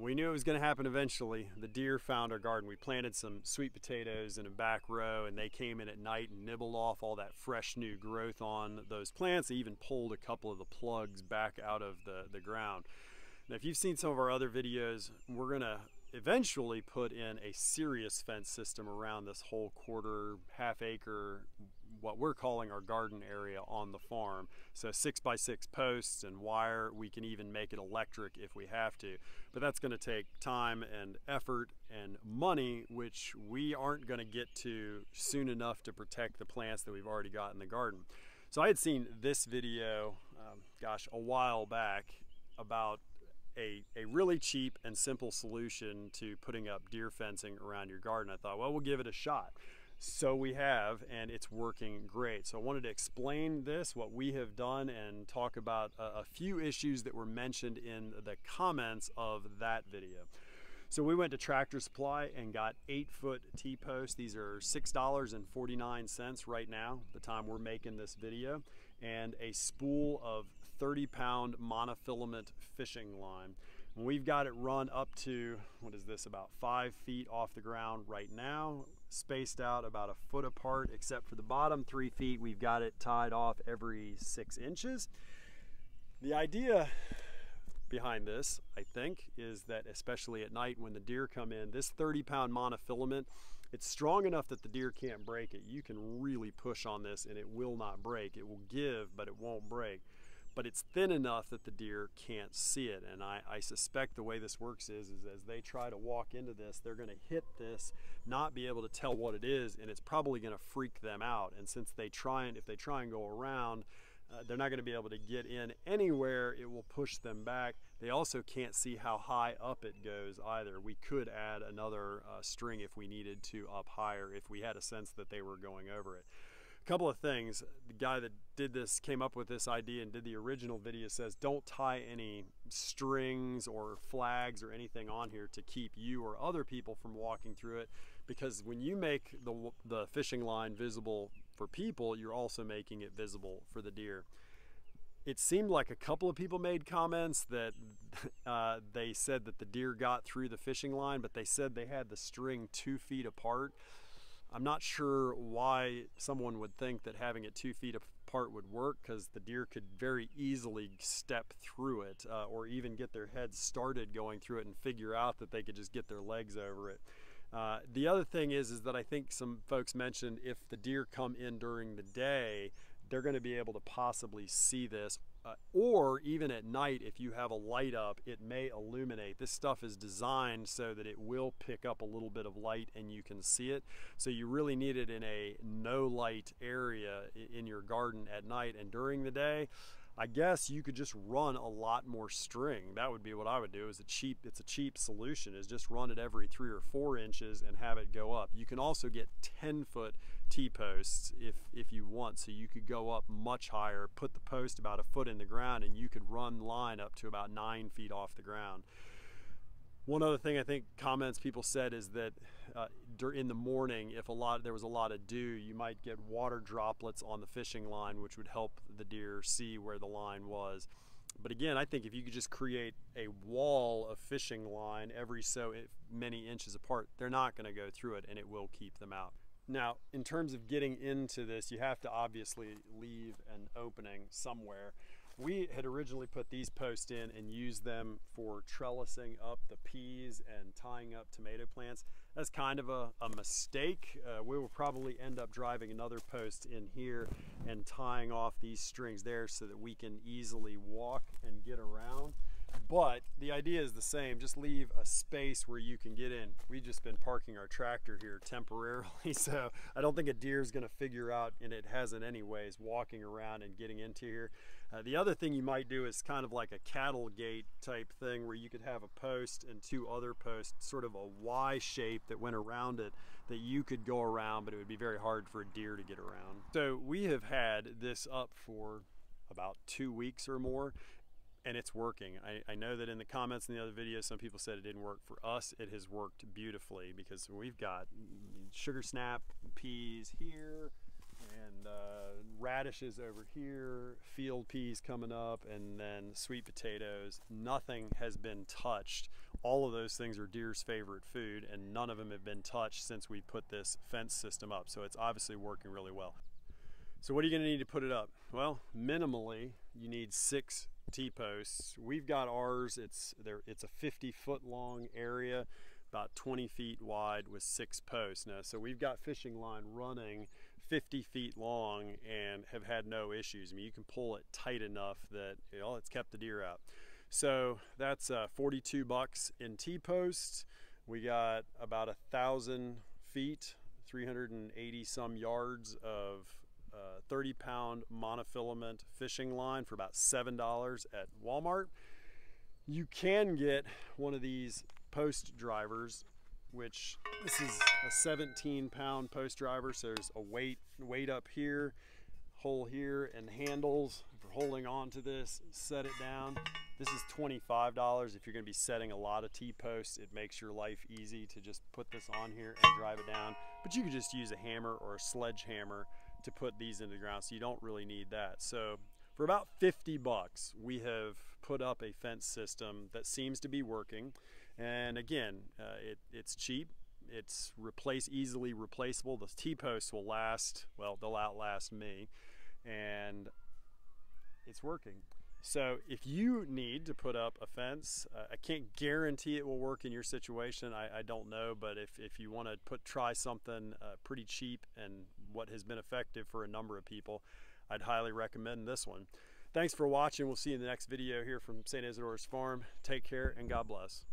We knew it was going to happen eventually. The deer found our garden. We planted some sweet potatoes in a back row and they came in at night and nibbled off all that fresh new growth on those plants. They even pulled a couple of the plugs back out of the, the ground. Now, if you've seen some of our other videos, we're going to eventually put in a serious fence system around this whole quarter, half acre, what we're calling our garden area on the farm. So six by six posts and wire, we can even make it electric if we have to. But that's gonna take time and effort and money, which we aren't gonna get to soon enough to protect the plants that we've already got in the garden. So I had seen this video, um, gosh, a while back about a, a really cheap and simple solution to putting up deer fencing around your garden. I thought, well, we'll give it a shot. So we have, and it's working great. So I wanted to explain this, what we have done, and talk about a, a few issues that were mentioned in the comments of that video. So we went to Tractor Supply and got eight foot T-posts. These are $6.49 right now, the time we're making this video, and a spool of 30 pound monofilament fishing line. And we've got it run up to, what is this, about five feet off the ground right now, spaced out about a foot apart, except for the bottom three feet, we've got it tied off every six inches. The idea behind this, I think, is that especially at night when the deer come in, this 30 pound monofilament, it's strong enough that the deer can't break it. You can really push on this and it will not break. It will give, but it won't break. But it's thin enough that the deer can't see it. And I, I suspect the way this works is, is as they try to walk into this, they're gonna hit this, not be able to tell what it is, and it's probably gonna freak them out. And since they try and, if they try and go around, uh, they're not going to be able to get in anywhere. It will push them back. They also can't see how high up it goes either. We could add another uh, string if we needed to up higher if we had a sense that they were going over it. A couple of things. The guy that did this came up with this idea and did the original video says don't tie any strings or flags or anything on here to keep you or other people from walking through it because when you make the, the fishing line visible for people, you're also making it visible for the deer. It seemed like a couple of people made comments that uh, they said that the deer got through the fishing line, but they said they had the string two feet apart. I'm not sure why someone would think that having it two feet apart would work because the deer could very easily step through it uh, or even get their heads started going through it and figure out that they could just get their legs over it. Uh, the other thing is, is that I think some folks mentioned if the deer come in during the day, they're going to be able to possibly see this. Uh, or even at night, if you have a light up, it may illuminate. This stuff is designed so that it will pick up a little bit of light and you can see it. So you really need it in a no light area in your garden at night and during the day. I guess you could just run a lot more string. That would be what I would do. Is a cheap. It's a cheap solution. Is just run it every three or four inches and have it go up. You can also get 10 foot T posts if if you want. So you could go up much higher. Put the post about a foot in the ground, and you could run line up to about nine feet off the ground. One other thing I think comments people said is that uh, in the morning, if a lot there was a lot of dew, you might get water droplets on the fishing line, which would help the deer see where the line was. But again, I think if you could just create a wall of fishing line every so many inches apart, they're not going to go through it, and it will keep them out. Now, in terms of getting into this, you have to obviously leave an opening somewhere. We had originally put these posts in and used them for trellising up the peas and tying up tomato plants. That's kind of a, a mistake. Uh, we will probably end up driving another post in here and tying off these strings there so that we can easily walk and get around but the idea is the same just leave a space where you can get in. We've just been parking our tractor here temporarily so i don't think a deer is going to figure out and it hasn't anyways walking around and getting into here. Uh, the other thing you might do is kind of like a cattle gate type thing where you could have a post and two other posts sort of a y shape that went around it that you could go around but it would be very hard for a deer to get around. So we have had this up for about two weeks or more and it's working. I, I, know that in the comments in the other videos, some people said it didn't work. For us, it has worked beautifully because we've got sugar snap peas here and uh, radishes over here, field peas coming up, and then sweet potatoes. Nothing has been touched all of those things are deer's favorite food and none of them have been touched since we put this fence system up. So it's obviously working really well. So what are you gonna need to put it up? Well, minimally, you need six T-posts. We've got ours, it's, there, it's a 50 foot long area, about 20 feet wide with six posts. Now, so we've got fishing line running 50 feet long and have had no issues. I mean, you can pull it tight enough that you know, it's kept the deer out. So that's uh, 42 bucks in T-posts. We got about a thousand feet, 380 some yards of uh, 30 pound monofilament fishing line for about $7 at Walmart. You can get one of these post drivers which this is a 17 pound post driver so there's a weight weight up here hole here and handles. For holding on to this set it down. This is $25 if you're going to be setting a lot of T-posts it makes your life easy to just put this on here and drive it down. But you could just use a hammer or a sledgehammer to put these into the ground so you don't really need that so for about 50 bucks we have put up a fence system that seems to be working and again, uh, it, it's cheap. It's replace easily replaceable. The T-posts will last, well, they'll outlast me. And it's working. So if you need to put up a fence, uh, I can't guarantee it will work in your situation. I, I don't know, but if, if you want to put try something uh, pretty cheap and what has been effective for a number of people, I'd highly recommend this one. Thanks for watching. We'll see you in the next video here from St. Isidore's Farm. Take care and God bless.